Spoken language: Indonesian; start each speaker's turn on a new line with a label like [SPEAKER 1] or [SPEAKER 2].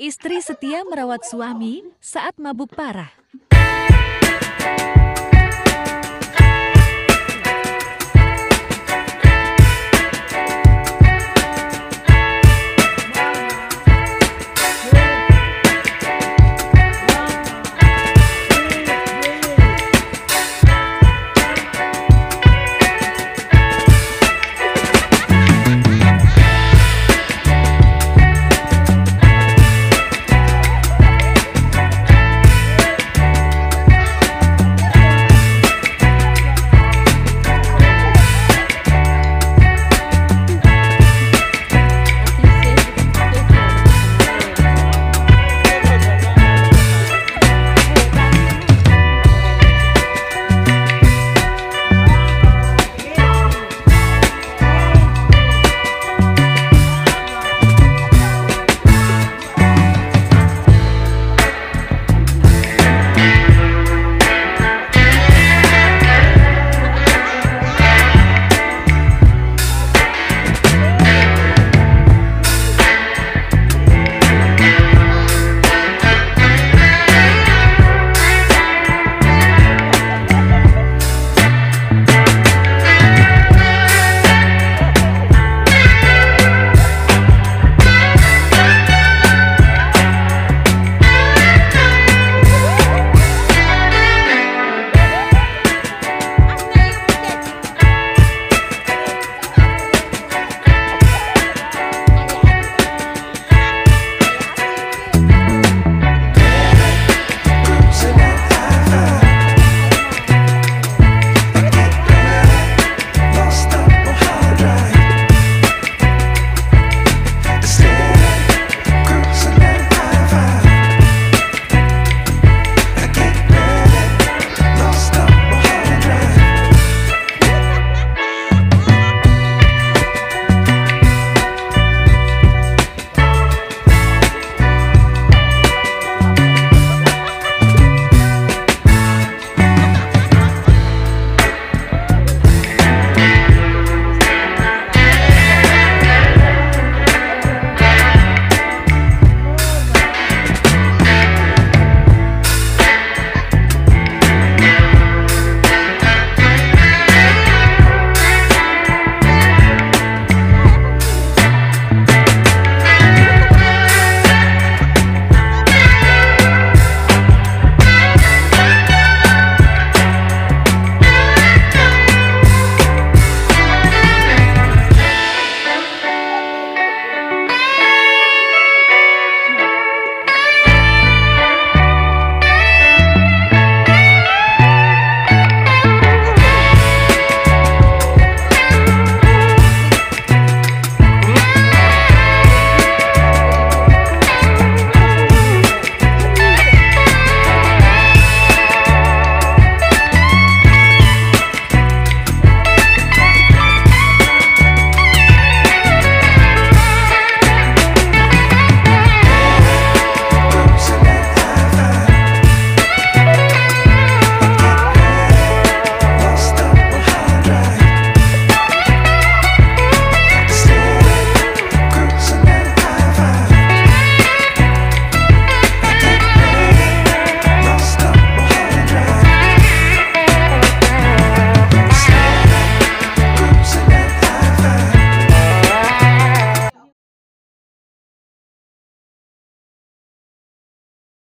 [SPEAKER 1] Istri setia merawat suami saat mabuk parah.